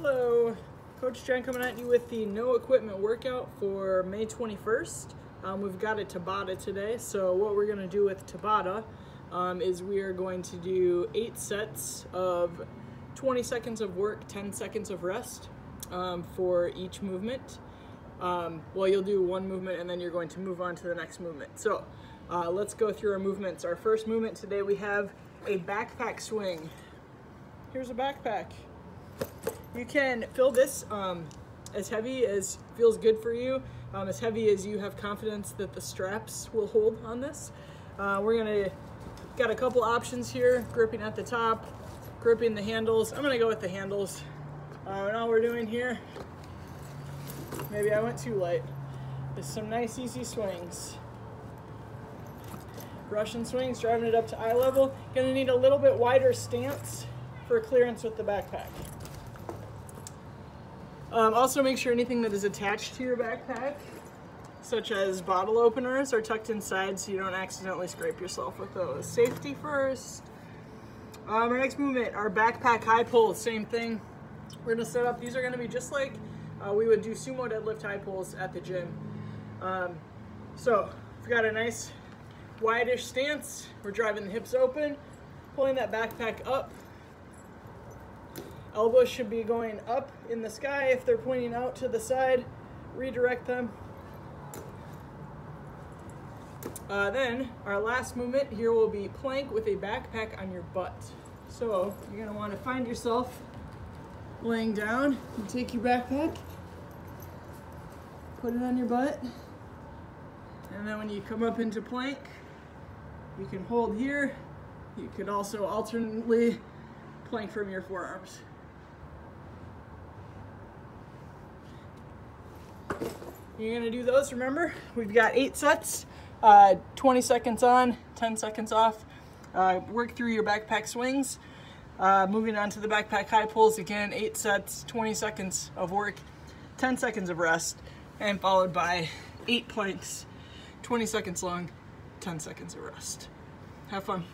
Hello, Coach Jen coming at you with the no equipment workout for May 21st. Um, we've got a Tabata today, so what we're going to do with Tabata um, is we are going to do eight sets of 20 seconds of work, 10 seconds of rest um, for each movement. Um, well, you'll do one movement and then you're going to move on to the next movement. So uh, let's go through our movements. Our first movement today we have a backpack swing. Here's a backpack. You can fill this um, as heavy as feels good for you, um, as heavy as you have confidence that the straps will hold on this. Uh, we're gonna, got a couple options here, gripping at the top, gripping the handles. I'm gonna go with the handles. Uh, and all we're doing here, maybe I went too light, is some nice easy swings. Russian swings, driving it up to eye level. Gonna need a little bit wider stance for clearance with the backpack. Um, also make sure anything that is attached to your backpack, such as bottle openers, are tucked inside so you don't accidentally scrape yourself with those. Safety first. Um, our next movement, our backpack high pull, same thing. We're gonna set up, these are gonna be just like uh, we would do sumo deadlift high pulls at the gym. Um, so, we've got a nice wide-ish stance. We're driving the hips open, pulling that backpack up, Elbows should be going up in the sky. If they're pointing out to the side, redirect them. Uh, then our last movement here will be plank with a backpack on your butt. So you're gonna wanna find yourself laying down. You take your backpack, put it on your butt, and then when you come up into plank, you can hold here. You could also alternately plank from your forearms. You're gonna do those, remember? We've got eight sets, uh, 20 seconds on, 10 seconds off. Uh, work through your backpack swings. Uh, moving on to the backpack high pulls, again, eight sets, 20 seconds of work, 10 seconds of rest, and followed by eight planks, 20 seconds long, 10 seconds of rest. Have fun.